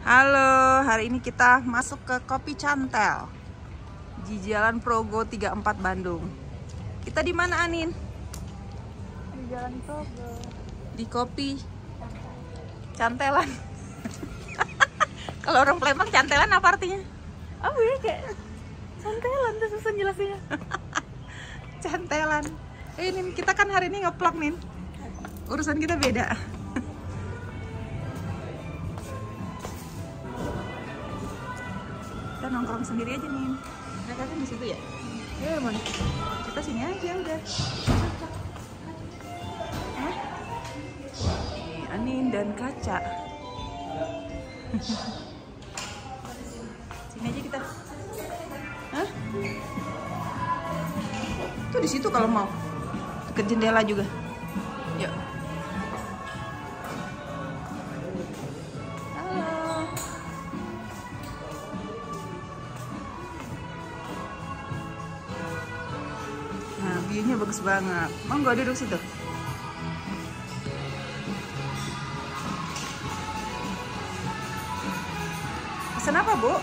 Halo, hari ini kita masuk ke Kopi Cantel di Jalan Progo 34 Bandung. Kita di mana Anin? di Jalan Progo. Di Kopi Cantelan. Kalau orang Palembang cantelan apa artinya? Apa ya kayak santelan tuh susah jelasinnya. Cantelan. Eh, Nin, kita kan hari ini ngeplok, Nin. Urusan kita beda. Kita nongkrong sendiri aja, Nin. Mereka kan di situ ya? Ya emang. Kita sini aja udah. Nih, Anin dan kaca. sini aja kita. Hah? Tuh di situ kalau mau. Deket jendela juga. Yuk. View-nya bagus banget. Mau nggak duduk situ? Pesan apa, Bu?